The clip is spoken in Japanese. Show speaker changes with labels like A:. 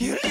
A: You